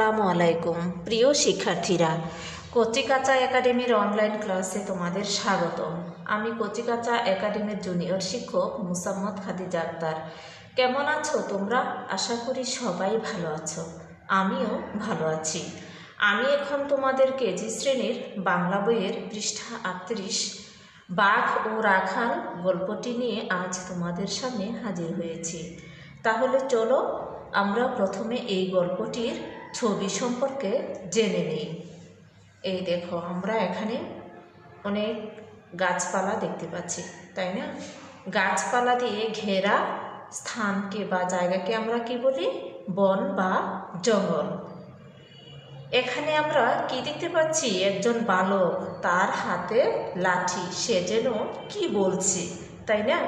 আসসালামু আলাইকুম, প্রিয় শিক্ষার্থীরা। কচিকাচা একাডেমির অনলাইন ক্লাসে তোমাদের স্বাগতম। আমি কচিকাচা একাডেমির জুনিয়র শিক্ষক মুসাম্মদ খাদিজা আক্তার। কেমন আছো তোমরা? আশা করি সবাই ভালো আছো। আমিও ভালো আছি। আমি এখন তোমাদের কেজি শ্রেণির বাংলা বইয়ের পৃষ্ঠা আটত্রিশ, বাঘ ও রাখাল গল্পটি নিয়ে আজ তোমাদের সামনে হাজির হয়েছি। তাহলে চলো আমরা প্রথমে এই গল্পটির ছবি সম্পর্কে জেনে নিই। এই দেখো, আমরা এখানে অনেক গাছপালা দেখতে পাচ্ছি, তাই না? গাছপালা দিয়ে ঘেরা স্থানকে বা জায়গাকে আমরা কি বলি? বন বা জঙ্গল। এখানে আমরা কি দেখতে পাচ্ছি? একজন বালক তার হাতে লাঠি, সে যেন কি বলছে, তাই না?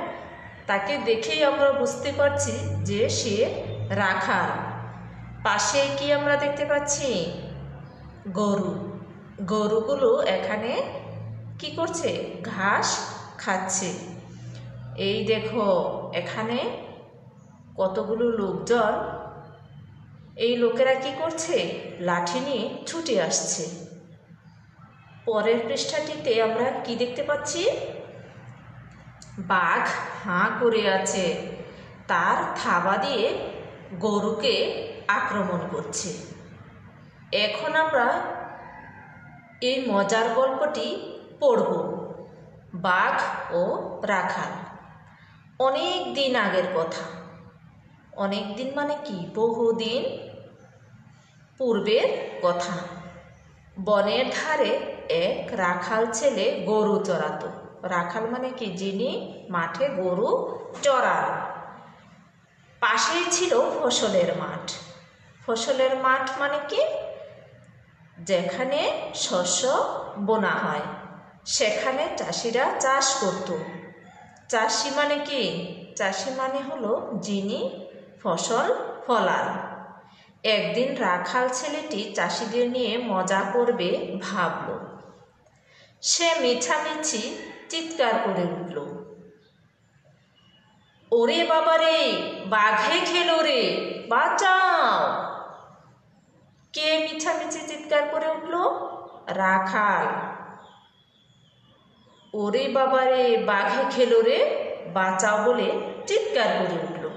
তাকে দেখেই আমরা বুঝতে পারছি যে সে রাখাল। পাশে কি আমরা দেখতে পাচ্ছি? গরু। গরুগুলো এখানে কি করছে? ঘাস খাচ্ছে। এই দেখো, এখানে কতগুলো লোকজন। এই লোকেরা কি করছে? লাঠি নিয়ে ছুটে আসছে। পরের পৃষ্ঠাটিতে আমরা কি দেখতে পাচ্ছি? বাঘ হাঁ করে আছে। তার থাবা দিয়ে গরুকে আক্রমণ করছে। এখন আমরা এই মজার গল্পটি পড়ব, বাঘ ও রাখাল। অনেক দিন আগের কথা। অনেক দিন মানে কি? বহুদিন পূর্বের কথা। বনের ধারে এক রাখাল ছেলে গরু চড়াতো। রাখাল মানে কি? যিনি মাঠে গরু চড়ান। পাশেই ছিল ফসলের মাঠ। ফসলের মাঠ মানে কি? যেখানে শস্য বোনা হয়, সেখানে চাষিরা চাষ করত। চাষি মানে কি? চাষি মানে হলো যিনি ফসল ফলান। একদিন রাখাল ছেলেটি চাষিদের নিয়ে মজা করবে ভাবল। সে মিছামিছি চিৎকার করে উঠল। ওরে বাবারে বাঘে খেলো রে, বাঁচাও। কে মিছামিছি চিৎকার করে উঠল? রাখাল। ওরে বাবা রে, বাঘে খেলো রে, বাঁচাও বলে চিৎকার করে উঠল।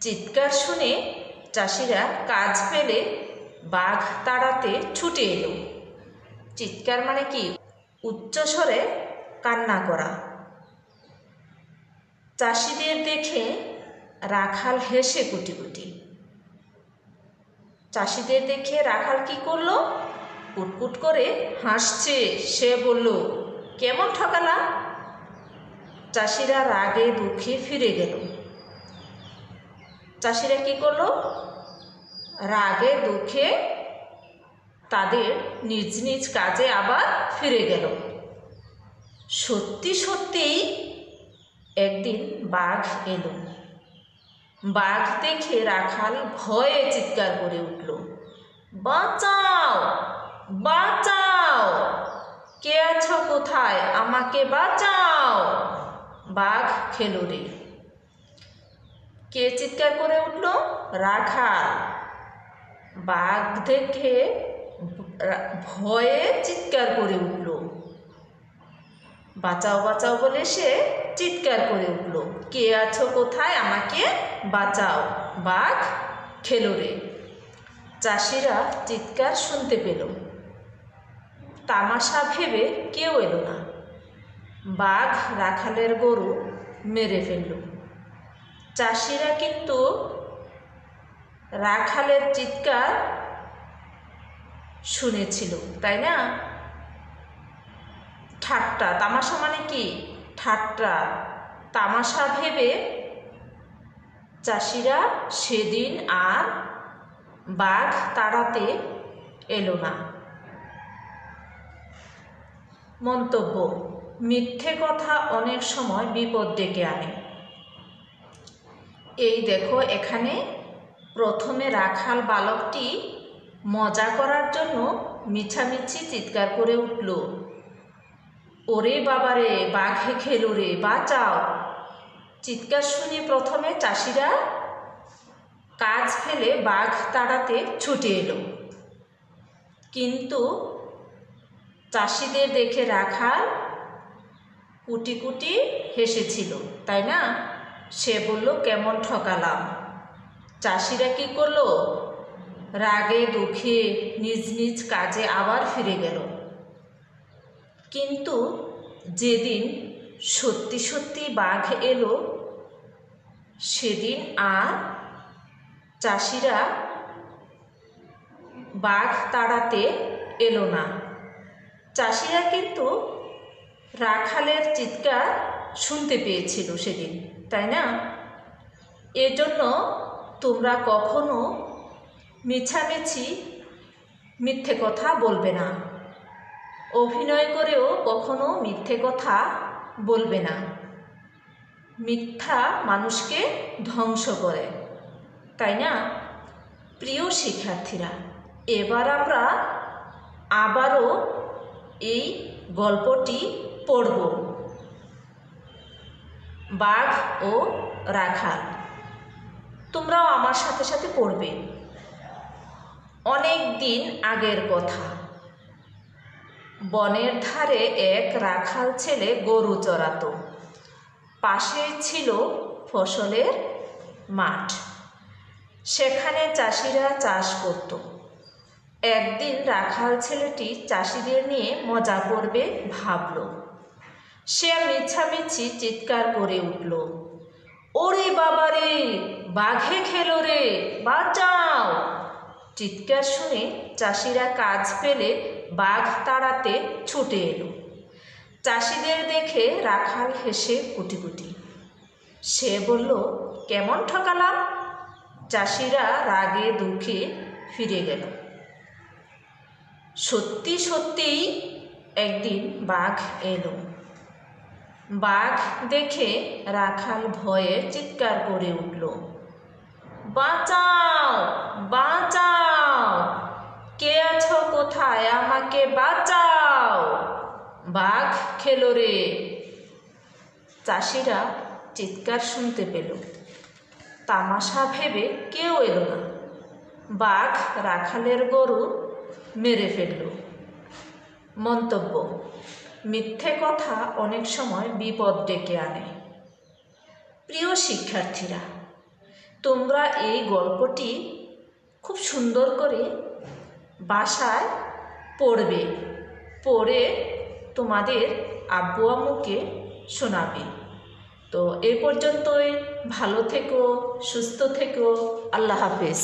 চিৎকার শুনে চাষিরা কাজ ফেলে বাঘ তাড়াতে ছুটে এলো। চিৎকার মানে কি? উচ্চস্বরে কান্না করা। চাষিদের দেখে রাখাল হেসে কুটি কুটি চাষিদের দেখে রাখাল কি করল? কুটকুট করে হাসছে। সে বলল, কেমন ঠকালা? চাষিরা রাগে দুঃখে ফিরে গেল। চাষিরা কি করল? রাগে দুঃখে তাদের নিজ নিজ কাজে আবার ফিরে গেল। সত্যি সত্যিই একদিন বাঘ এলো। বাঘ দেখে রাখাল ভয়ে চিৎকার করে উঠল, বাঁচাও! বাঁচাও! কে আছো কোথায়? আমাকে বাঁচাও! বাঘ খেলো রে। কে চিৎকার করে উঠল? রাখাল। বাঘ দেখে ভয়ে চিৎকার করে উঠল। বাঁচাও বাঁচাও বলে সে চিৎকার করে উঠল। কে আছো কোথায়? আমাকে বাঁচাও, বাঘ খেলো রে। চাষিরা চিৎকার শুনতে পেল। তামাশা ভেবে কেউ এলো না। বাঘ রাখালের গরু মেরে ফেলল। চাষিরা কিন্তু রাখালের চিৎকার শুনেছিল, তাই না? ঠাট্টা। তামাশা মানে কি? ঠাট্টা। তামাশা ভেবে চাষিরা সেদিন আর বাঘ তাড়াতে এলো না। মন্তব্য, মিথ্যে কথা অনেক সময় বিপদ ডেকে আনে। এই দেখো এখানে প্রথমে রাখাল বালকটি মজা করার জন্য মিছামিছি চিৎকার করে উঠল। ওরে বাবারে বাঘে খেলো রে, বাঁচাও। চিৎকার শুনে প্রথমে চাষিরা কাজ ফেলে বাঘ তাড়াতে ছুটে এলো। কিন্তু চাষিদের দেখে রাখাল কুটি কুটি হেসেছিল, তাই না? সে বলল, কেমন ঠকালাম? চাষিরা কি করল? রাগে দুঃখে নিজ নিজ কাজে আবার ফিরে গেল। কিন্তু যেদিন সত্যি সত্যি বাঘ এলো, সেদিন আর চাষিরা বাঘ তাড়াতে এলো না। চাষিরা কিন্তু রাখালের চিৎকার শুনতে পেয়েছিল সেদিন, তাই না? এজন্য তোমরা কখনো মিছামিছি মিথ্যে কথা বলবে না। অভিনয় করেও কখনো মিথ্যে কথা বলবে না। মিথ্যা মানুষকে ধ্বংস করে, তাই না? প্রিয় শিক্ষার্থীরা, এবার আমরা আবারও এই গল্পটি পড়ব। বাঘ ও রাখাল তোমরাও আমার সাথে সাথে পড়বে। অনেক দিন আগের কথা। বনের ধারে এক রাখাল ছেলে গরু চড়াতো। পাশে ছিল ফসলের মাঠ। সেখানে চাষিরা চাষ করত। একদিন রাখাল ছেলেটি চাষিদের নিয়ে মজা করবে ভাবল। সে মিছামিছি চিৎকার করে উঠল, ওরে বাবারে বাঘে খেলো রে, বাঁচাও! চিৎকার শুনে চাষিরা কাজ পেলে বাঘ তাড়াতে ছুটে এলো। চাষিদের দেখে রাখাল হেসে কুটি কুটি সে বলল, কেমন ঠকালাম? চাষিরা রাগে দুঃখে ফিরে গেল। সত্যি সত্যিই একদিন বাঘ এলো। বাঘ দেখে রাখাল ভয়ে চিৎকার করে উঠল, বাঁচাও বাঁচাও! কে আছো কোথায়? আমাকে বাঁচাও। বাঘ খেলো রে। চাষিরা চিৎকার শুনতে পেল। তামাশা ভেবে কেউ এলো না। বাঘ রাখালের গরু মেরে ফেলল। মন্তব্য, মিথ্যে কথা অনেক সময় বিপদ ডেকে আনে। প্রিয় শিক্ষার্থীরা, তোমরা এই গল্পটি খুব সুন্দর করে বাসায় পড়বে। পড়ে তোমাদের আব্বু আম্মুকে শোনাবে। তো এ পর্যন্তই। ভালো থেকো, সুস্থ থেকো। আল্লাহ হাফেজ।